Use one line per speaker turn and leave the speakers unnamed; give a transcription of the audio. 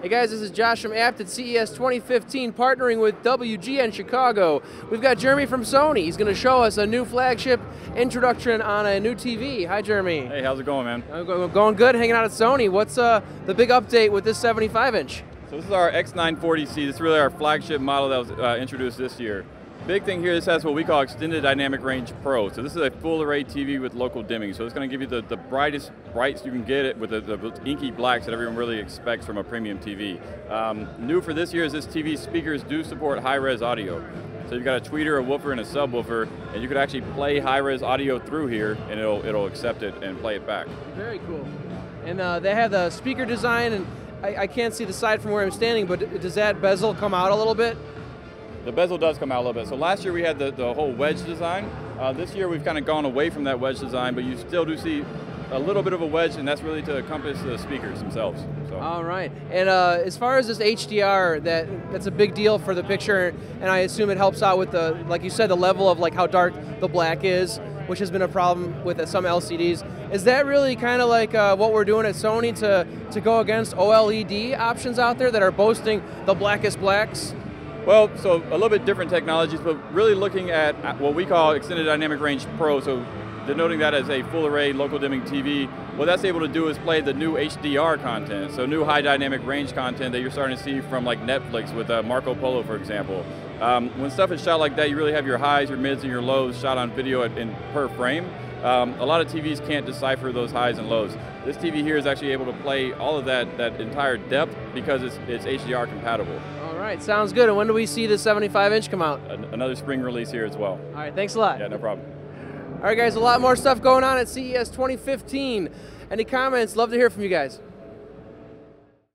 Hey guys, this is Josh from Abt at CES 2015, partnering with WGN Chicago. We've got Jeremy from Sony. He's going to show us a new flagship introduction on a new TV. Hi, Jeremy.
Hey, how's it going, man?
I'm going good, hanging out at Sony. What's uh, the big update with this 75 inch?
So this is our X940C. This is really our flagship model that was uh, introduced this year. Big thing here, this has what we call Extended Dynamic Range Pro. So this is a full array TV with local dimming. So it's going to give you the, the brightest brights you can get it with the, the inky blacks that everyone really expects from a premium TV. Um, new for this year is this TV speakers do support high-res audio. So you've got a tweeter, a woofer, and a subwoofer, and you could actually play high-res audio through here, and it'll it'll accept it and play it back.
Very cool. And uh, they have the speaker design, and I, I can't see the side from where I'm standing, but does that bezel come out a little bit?
The bezel does come out a little bit. So last year we had the, the whole wedge design. Uh, this year we've kind of gone away from that wedge design, but you still do see a little bit of a wedge, and that's really to encompass the speakers themselves. So.
All right. And uh, as far as this HDR, that that's a big deal for the picture, and I assume it helps out with the, like you said, the level of like how dark the black is, which has been a problem with some LCDs. Is that really kind of like uh, what we're doing at Sony to to go against OLED options out there that are boasting the blackest blacks?
Well, so a little bit different technologies, but really looking at what we call Extended Dynamic Range Pro, so denoting that as a full array local dimming TV, what that's able to do is play the new HDR content, so new high dynamic range content that you're starting to see from like Netflix with uh, Marco Polo, for example. Um, when stuff is shot like that, you really have your highs, your mids, and your lows shot on video in, per frame. Um, a lot of TVs can't decipher those highs and lows. This TV here is actually able to play all of that, that entire depth because it's, it's HDR compatible.
Right, sounds good. And when do we see the 75 inch come out?
Another spring release here as well.
All right, thanks a lot.
Yeah, no problem.
All right, guys, a lot more stuff going on at CES 2015. Any comments? Love to hear from you guys.